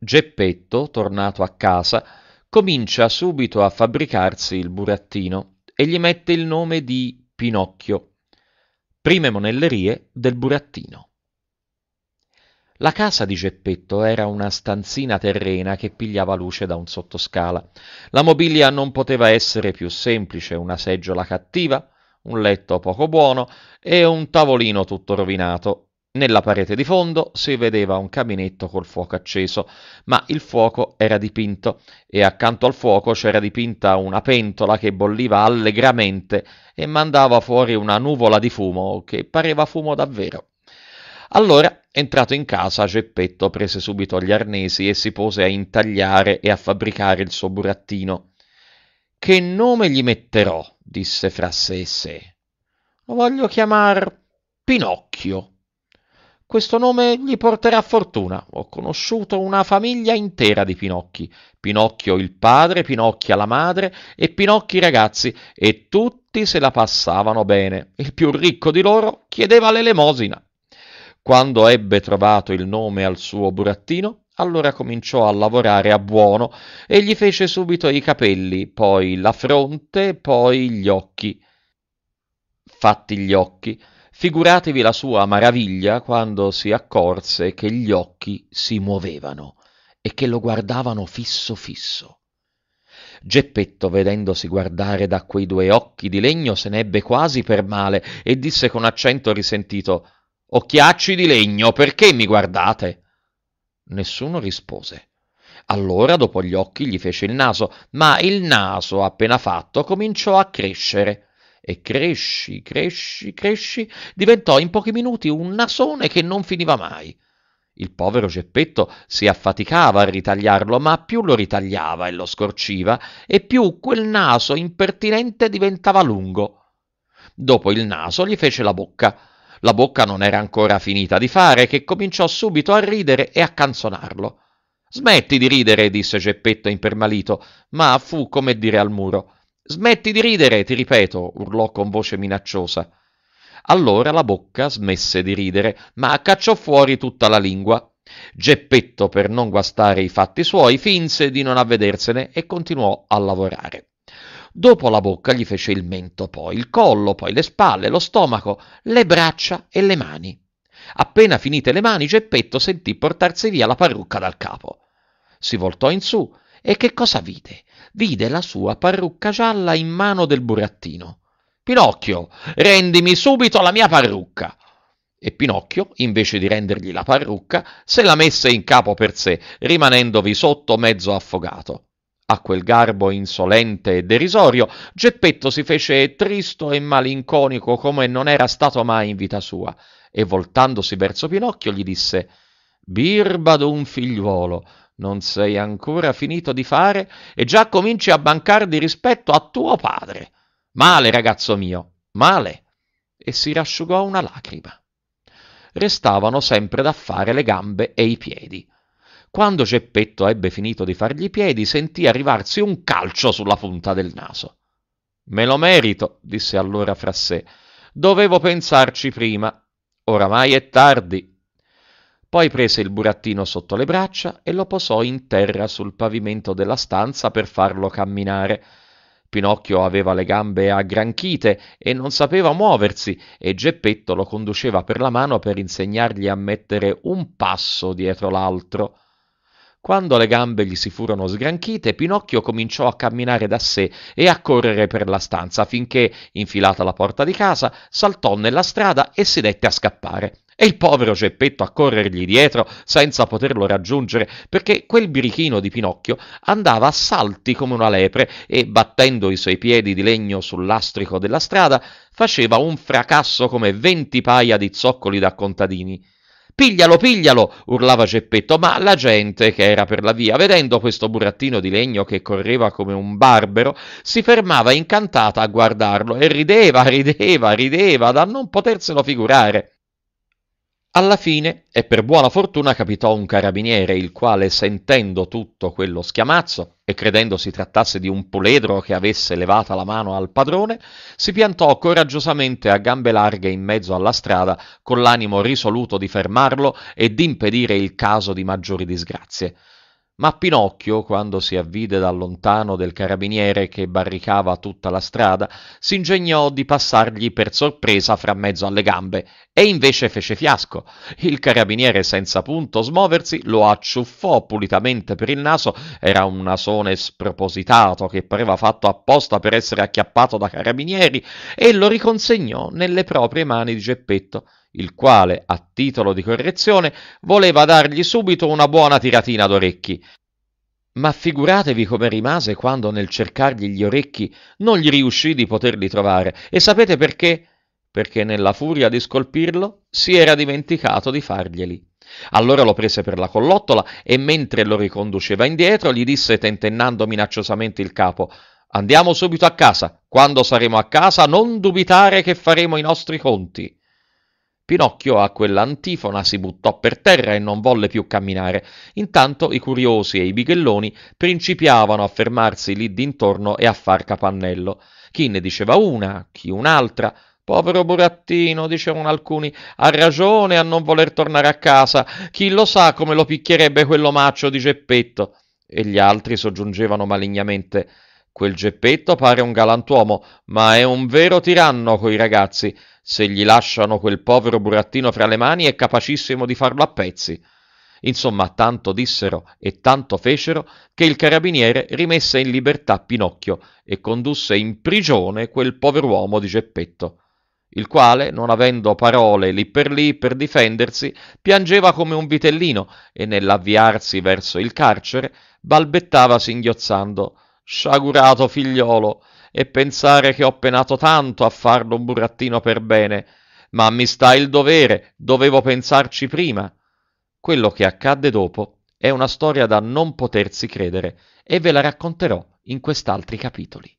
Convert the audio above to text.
Geppetto, tornato a casa, comincia subito a fabbricarsi il burattino e gli mette il nome di Pinocchio. Prime monellerie del burattino. La casa di Geppetto era una stanzina terrena che pigliava luce da un sottoscala. La mobilia non poteva essere più semplice, una seggiola cattiva, un letto poco buono e un tavolino tutto rovinato. Nella parete di fondo si vedeva un caminetto col fuoco acceso, ma il fuoco era dipinto e accanto al fuoco c'era dipinta una pentola che bolliva allegramente e mandava fuori una nuvola di fumo che pareva fumo davvero. Allora, entrato in casa, Geppetto prese subito gli arnesi e si pose a intagliare e a fabbricare il suo burattino. Che nome gli metterò? disse fra sé e sé. Lo voglio chiamar Pinocchio. Questo nome gli porterà fortuna. Ho conosciuto una famiglia intera di Pinocchi. Pinocchio il padre, Pinocchia la madre e Pinocchi i ragazzi, e tutti se la passavano bene. Il più ricco di loro chiedeva l'elemosina. Quando ebbe trovato il nome al suo burattino, allora cominciò a lavorare a buono e gli fece subito i capelli, poi la fronte, poi gli occhi. Fatti gli occhi, figuratevi la sua maraviglia quando si accorse che gli occhi si muovevano e che lo guardavano fisso fisso. Geppetto, vedendosi guardare da quei due occhi di legno, se n'ebbe quasi per male e disse con accento risentito Occhiacci di legno, perché mi guardate? Nessuno rispose. Allora, dopo gli occhi, gli fece il naso, ma il naso, appena fatto, cominciò a crescere. E cresci, cresci, cresci, diventò in pochi minuti un nasone che non finiva mai. Il povero Geppetto si affaticava a ritagliarlo, ma più lo ritagliava e lo scorciva, e più quel naso impertinente diventava lungo. Dopo il naso gli fece la bocca, la bocca non era ancora finita di fare, che cominciò subito a ridere e a canzonarlo. Smetti di ridere, disse Geppetto impermalito, ma fu come dire al muro. Smetti di ridere, ti ripeto, urlò con voce minacciosa. Allora la bocca smesse di ridere, ma cacciò fuori tutta la lingua. Geppetto, per non guastare i fatti suoi, finse di non avvedersene e continuò a lavorare. Dopo la bocca gli fece il mento, poi il collo, poi le spalle, lo stomaco, le braccia e le mani. Appena finite le mani, Geppetto sentì portarsi via la parrucca dal capo. Si voltò in su e che cosa vide? Vide la sua parrucca gialla in mano del burattino. Pinocchio, rendimi subito la mia parrucca. E Pinocchio, invece di rendergli la parrucca, se la messe in capo per sé, rimanendovi sotto mezzo affogato. A quel garbo insolente e derisorio, Geppetto si fece tristo e malinconico come non era stato mai in vita sua, e voltandosi verso Pinocchio gli disse Birba d'un figliuolo, non sei ancora finito di fare e già cominci a mancar di rispetto a tuo padre. Male, ragazzo mio, male. E si rasciugò una lacrima. Restavano sempre da fare le gambe e i piedi. Quando Geppetto ebbe finito di fargli i piedi, sentì arrivarsi un calcio sulla punta del naso. Me lo merito, disse allora fra sé. Dovevo pensarci prima. Oramai è tardi. Poi prese il burattino sotto le braccia e lo posò in terra sul pavimento della stanza per farlo camminare. Pinocchio aveva le gambe aggranchite e non sapeva muoversi, e Geppetto lo conduceva per la mano per insegnargli a mettere un passo dietro l'altro. Quando le gambe gli si furono sgranchite, Pinocchio cominciò a camminare da sé e a correre per la stanza finché, infilata la porta di casa, saltò nella strada e si dette a scappare. E il povero Geppetto a corrergli dietro senza poterlo raggiungere, perché quel birichino di Pinocchio andava a salti come una lepre e, battendo i suoi piedi di legno sul lastrico della strada, faceva un fracasso come venti paia di zoccoli da contadini. Piglialo, piglialo! urlava Geppetto, ma la gente che era per la via, vedendo questo burattino di legno che correva come un barbero, si fermava incantata a guardarlo e rideva, rideva, rideva, da non poterselo figurare. Alla fine, e per buona fortuna, capitò un carabiniere, il quale, sentendo tutto quello schiamazzo e credendo si trattasse di un puledro che avesse levata la mano al padrone, si piantò coraggiosamente a gambe larghe in mezzo alla strada, con l'animo risoluto di fermarlo e di impedire il caso di maggiori disgrazie. Ma Pinocchio, quando si avvide da lontano del carabiniere che barricava tutta la strada, s'ingegnò di passargli per sorpresa fra mezzo alle gambe, e invece fece fiasco. Il carabiniere, senza punto smoversi, lo acciuffò pulitamente per il naso, era un nasone spropositato che pareva fatto apposta per essere acchiappato da carabinieri, e lo riconsegnò nelle proprie mani di Geppetto il quale, a titolo di correzione, voleva dargli subito una buona tiratina d'orecchi. Ma figuratevi come rimase quando nel cercargli gli orecchi non gli riuscì di poterli trovare. E sapete perché? Perché nella furia di scolpirlo si era dimenticato di farglieli. Allora lo prese per la collottola e mentre lo riconduceva indietro gli disse tentennando minacciosamente il capo Andiamo subito a casa. Quando saremo a casa non dubitare che faremo i nostri conti. Pinocchio a quell'antifona si buttò per terra e non volle più camminare. Intanto i curiosi e i bighelloni principiavano a fermarsi lì d'intorno e a far capannello. Chi ne diceva una, chi un'altra. Povero burattino, dicevano alcuni, ha ragione a non voler tornare a casa. Chi lo sa come lo picchierebbe quell'omaccio di Geppetto. E gli altri soggiungevano malignamente Quel Geppetto pare un galantuomo, ma è un vero tiranno coi ragazzi. Se gli lasciano quel povero burattino fra le mani è capacissimo di farlo a pezzi. Insomma, tanto dissero e tanto fecero che il carabiniere rimesse in libertà Pinocchio e condusse in prigione quel pover'uomo di Geppetto, il quale, non avendo parole lì per lì per difendersi, piangeva come un vitellino e nell'avviarsi verso il carcere balbettava singhiozzando Sciagurato figliolo, e pensare che ho penato tanto a farlo un burattino per bene, ma mi sta il dovere, dovevo pensarci prima. Quello che accadde dopo è una storia da non potersi credere e ve la racconterò in quest'altri capitoli.